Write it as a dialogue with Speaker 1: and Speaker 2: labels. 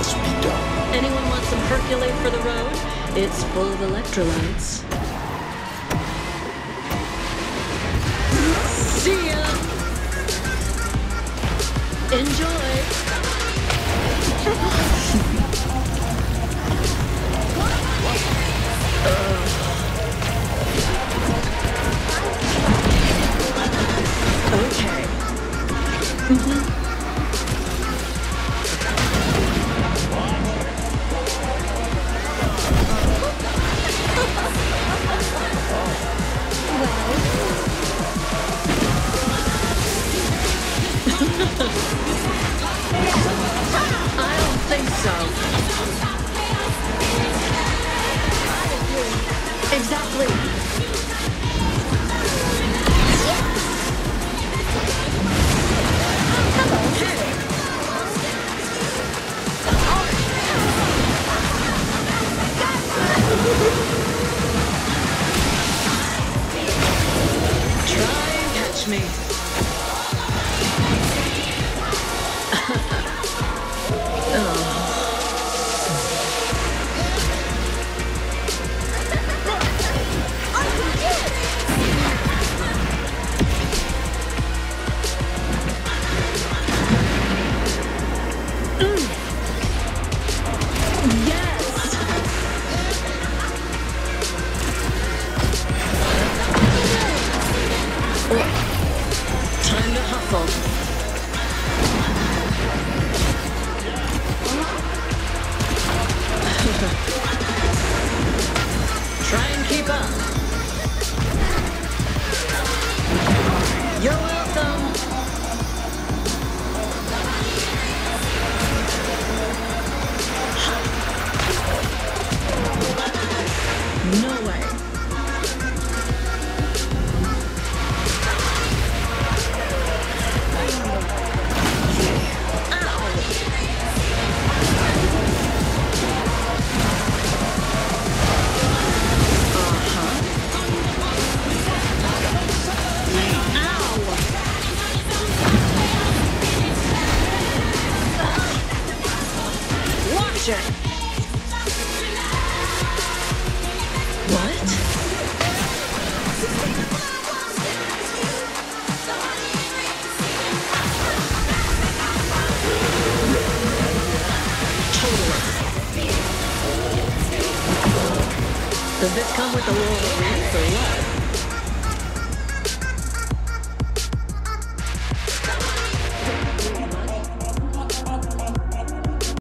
Speaker 1: must be done.
Speaker 2: Anyone want some percolate for the road? It's full of electrolytes. See ya! Enjoy! So. Exactly. Try and catch me. Try and keep up. Does this come with a little wreath or what?